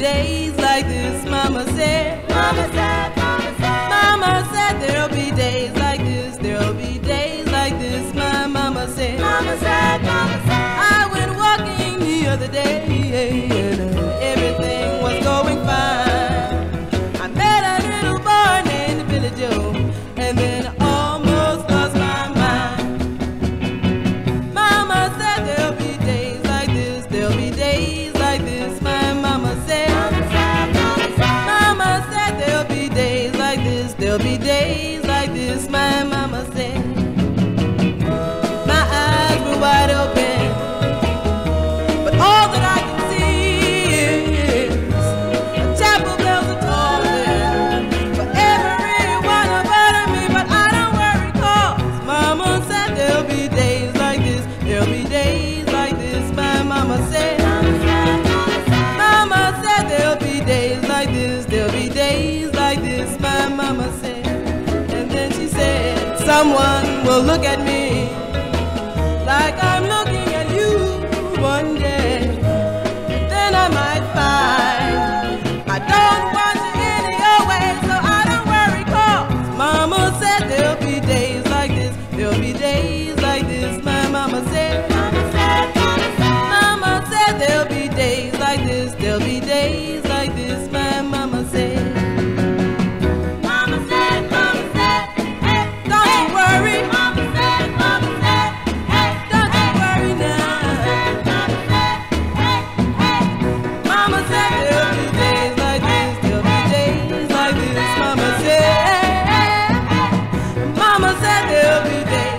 days like this, Mama said. Mama said. Days like this, my mama said. My eyes were wide open, but all that I can see is chapel bells are tolling for every one me. But I don't worry, cause mama said there'll be days like this, there'll be days like this, my mama said. Mama said there'll be days like this, Someone will look at me like I'm looking at you one day. Then I might find I don't want you any way, so I don't worry, cause Mama said there'll be days like this, there'll be days like this, my mama said. every day.